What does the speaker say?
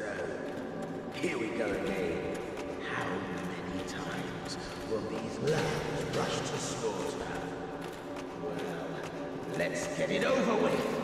So, here we go again. How many times will these lambs rush to slaughter? Well, let's get it over with.